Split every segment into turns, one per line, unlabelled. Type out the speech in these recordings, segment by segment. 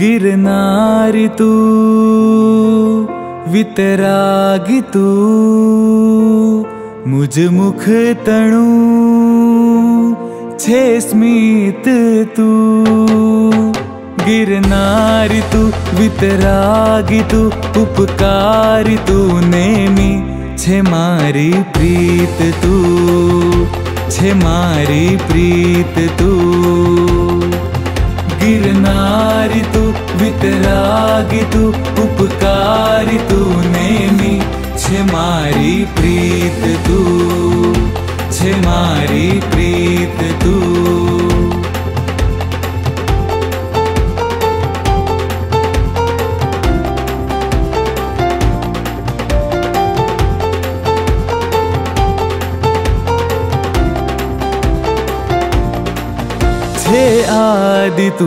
गिरनारि तू वितरागि मुझ मुख तणु छे स्मित तू। गिरनारि तू वितरागि तू उपकारि छे मारी प्रीत तू छे मारी प्रीत तू गिरनारि तू वितरागि तू उपकारि छे आदि तू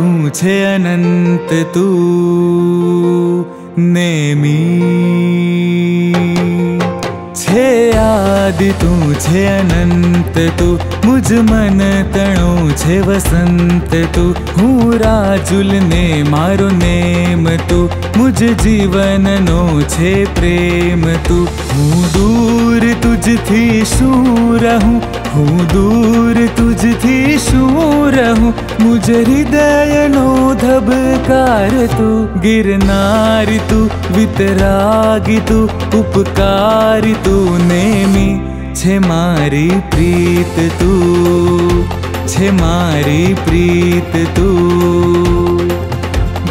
नेमी। छे आदि तू छे अनंत तू मुझ मन तणो छे वसंत तू। हूँ राजुल ने मारो नेम तू। मुझ जीवन नो छे प्रेम तू। हूँ दूर तुझ थी शू रहूं हूँ दूर तुझ थी शू रहूं मुझ हृदय नो धबकार तू। गिरनारी तू वितरागी तू उपकारी तू नेमी छे मारी प्रीत तू, छे मारी प्रीत तू।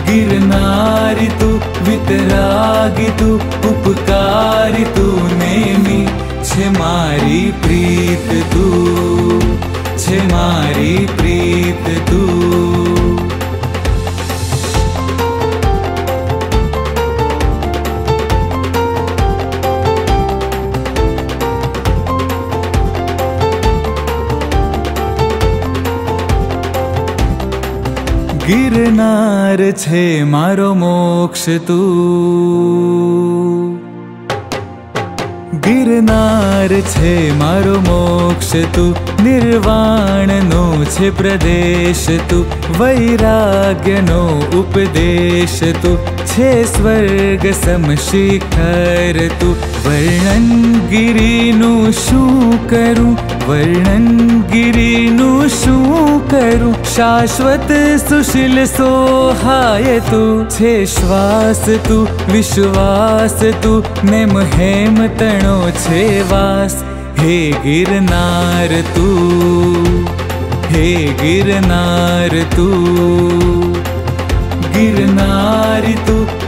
गिरनारी तू, वितरागी तू, उपकारी तू नेमी, छे मारी प्रीत तू। मारो मोक्ष तू। गिरनार छे मारो मोक्ष तू। निर्वाण नो छे प्रदेश तू। वैराग्य नो उपदेश तू। छे स्वर्ग सम शिखर तू वर्णन गिरिनु शू करूं वर्णन गिरिनु शू करूं शाश्वत सुशील सोहाय तू छे श्वास तू विश्वास तू नेम हेम तणो छे वास हे गिरनार तू हे गिरनार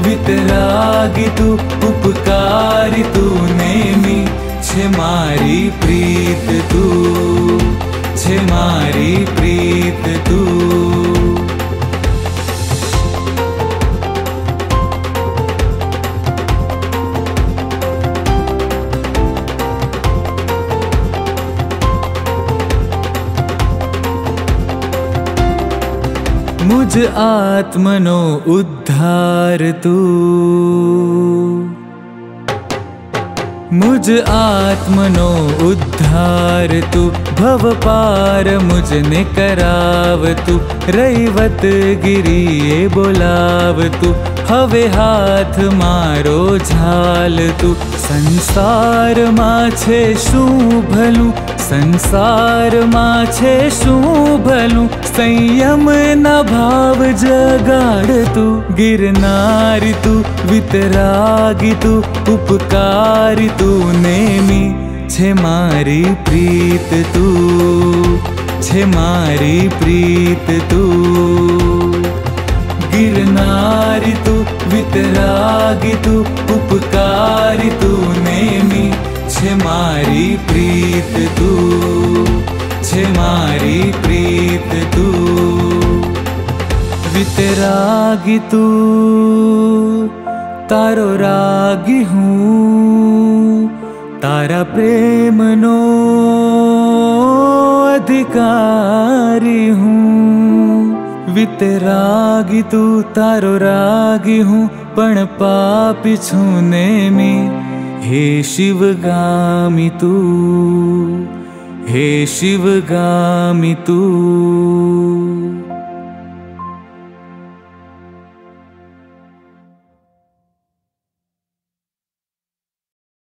वितरागी उपकारी मारी प्रीत तू छे मारी प्रीत तू। मुझ आत्मनो उद्धार तू। मुझ आत्मनो उद्धार तु भव पार मुझ निकराव तु रैवत गिरिये बोलाव बोलावतु हवे हाथ मारो झाल जाल संसार माछे शू भलू संसार माछे शू भलू संयम न भाव जगाडतु गिरना रितु वितरागितु उपकार नेमि छेमारी प्रीत तू छे मारी प्रीत तू। गिरनारितु वितरागतु उपकार नेमि छेमारी प्रीत तू। मारी प्रीत वितरागी तारो रागी हूँ तारा प्रेम नो अधिकारी हूँ। वितरागी तू तारो रागी हूँ पण पापी छू नेमी हे शिवगामी तू हे शिवगामी तू